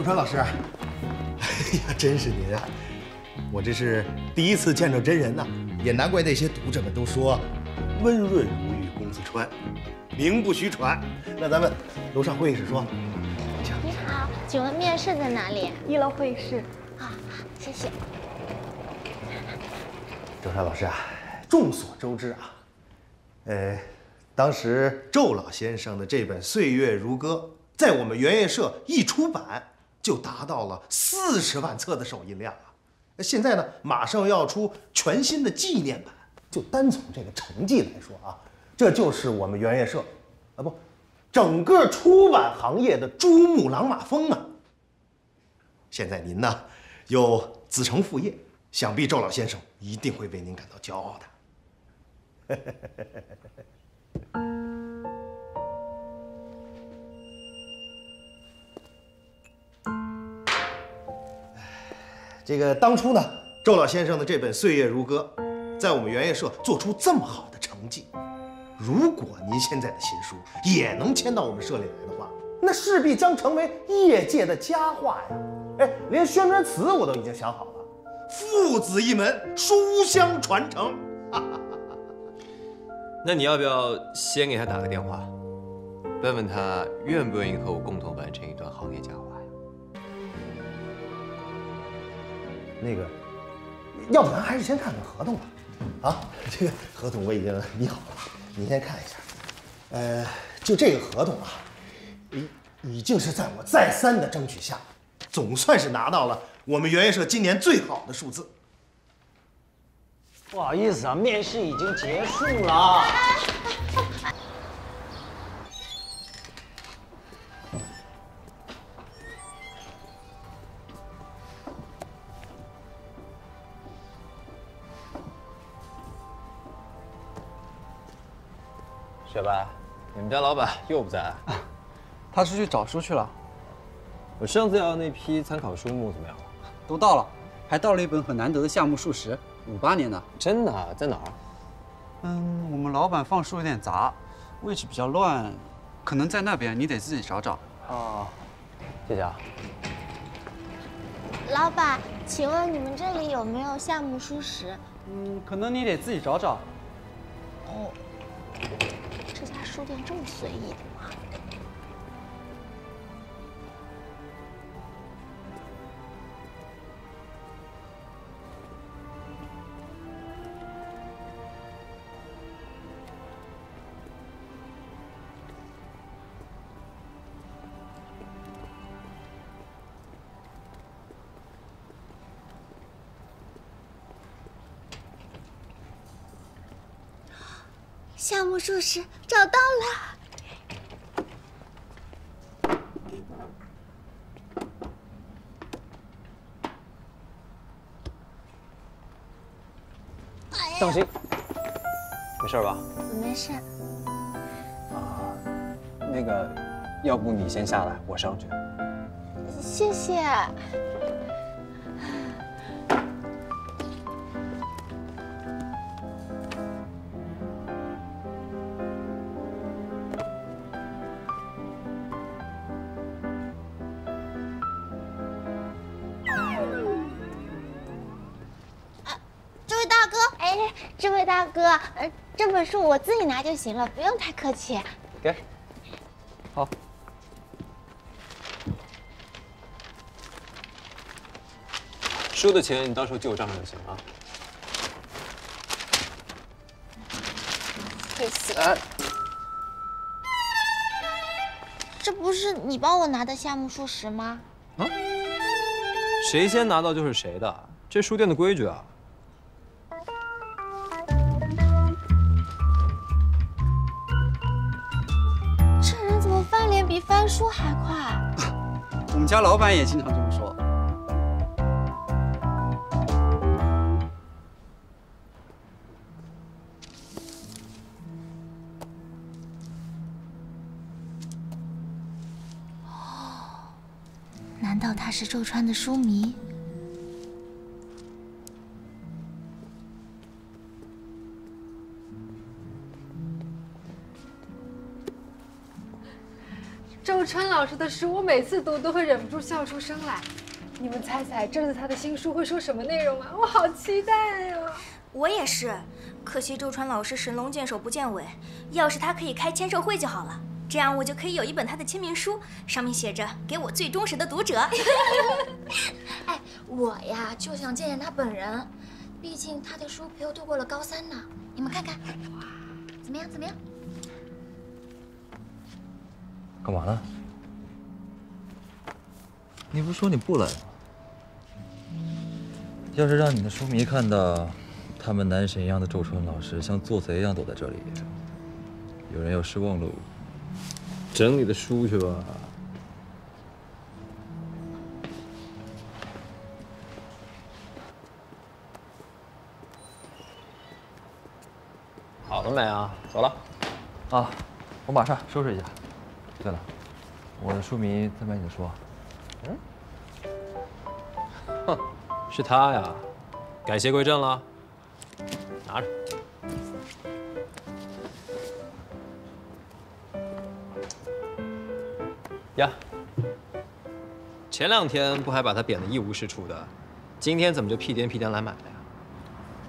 陆川老师，哎呀，真是您啊！我这是第一次见着真人呐，也难怪那些读者们都说温润如玉公子川，名不虚传。那咱们楼上会议室说。你好，请问面试在哪里？一楼会议室。啊，谢谢。周川老师啊，众所周知啊，呃，当时周老先生的这本《岁月如歌》在我们圆月社一出版就达到了四十万册的首印量啊。现在呢，马上要出全新的纪念版，就单从这个成绩来说啊，这就是我们圆月社啊不，整个出版行业的珠穆朗玛峰啊。现在您呢，又子承父业。想必周老先生一定会为您感到骄傲的。这个当初呢，周老先生的这本《岁月如歌》，在我们圆月社做出这么好的成绩，如果您现在的新书也能签到我们社里来的话，那势必将成为业界的佳话呀！哎，连宣传词我都已经想好了。父子一门，书香传承。那你要不要先给他打个电话，问问他愿不愿意和我共同完成一段行业佳话那个，要不咱还是先看看合同吧。啊，这个合同我已经拟好了，您先看一下。呃，就这个合同啊，已已经是在我再三的争取下，总算是拿到了。我们圆月社今年最好的数字。不好意思啊，面试已经结束了。雪白，你们家老板又不在？他出去找书去了。我上次要那批参考书目怎么样了？都到了，还到了一本很难得的夏目漱石，五八年的。真的？在哪儿？嗯，我们老板放书有点杂，位置比较乱，可能在那边，你得自己找找。哦，谢谢啊。老板，请问你们这里有没有夏目漱石？嗯，可能你得自己找找。哦，这家店这么随意。夏目漱石找到了。当心，没事吧？我没事。啊，那个，要不你先下来，我上去。谢谢。这位大哥，呃，这本书我自己拿就行了，不用太客气。给，好。书的钱你到时候记我账上就行啊。谢谢。这不是你帮我拿的夏目漱石吗？啊？谁先拿到就是谁的，这书店的规矩啊。比翻书还快，我们家老板也经常这么说。哦，难道他是周川的书迷？川老师的书，我每次读都会忍不住笑出声来。你们猜猜这次他的新书会说什么内容吗？我好期待呀、我也是，可惜周川老师神龙见首不见尾，要是他可以开签售会就好了，这样我就可以有一本他的签名书，上面写着“给我最忠实的读者”。哎，我呀就想见见他本人，毕竟他的书陪我度过了高三呢。你们看看，哇，怎么样？怎么样？干嘛呢？你不是说你不来吗？要是让你的书迷看到他们男神一样的周川老师像做贼一样躲在这里，有人要失望喽。整理的书去吧。好了没啊？走了。啊，我马上收拾一下。对了，我的书迷在买你的书嗯，哼。是他呀，改邪归正了。拿着。呀，前两天不还把他贬得一无是处的，今天怎么就屁颠屁颠来买了呀？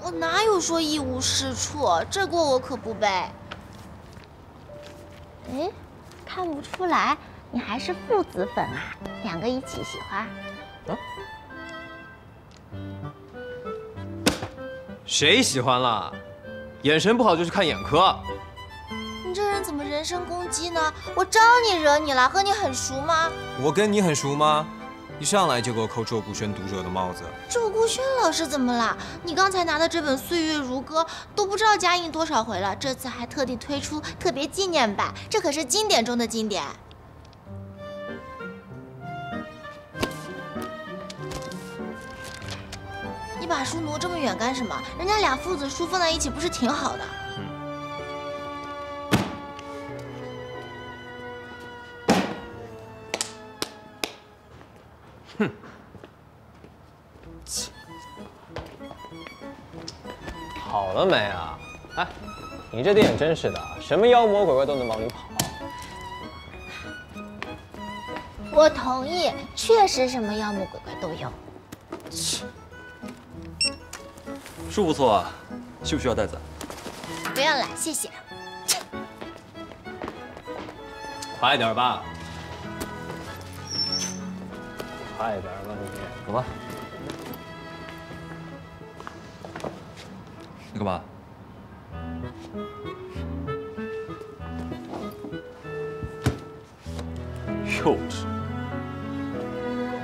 我哪有说一无是处？这锅我可不背。哎，看不出来，你还是父子粉啊？两个一起喜欢？谁喜欢了？眼神不好就去看眼科。你这人怎么人身攻击呢？我招你惹你了？和你很熟吗？我跟你很熟吗？一上来就给我扣周顾轩读者的帽子。周顾轩老师怎么了？你刚才拿的这本《岁月如歌》都不知道加印多少回了，这次还特地推出特别纪念版，这可是经典中的经典。把书挪这么远干什么？人家俩父子书放在一起不是挺好的？哼好了没啊？哎，你这电影真是的，什么妖魔鬼怪都能往里跑。我同意，确实什么妖魔鬼怪都有。书不错啊，需不需要袋子？不用了，谢谢。快点吧，快点吧你。走吧。你干嘛？幼稚。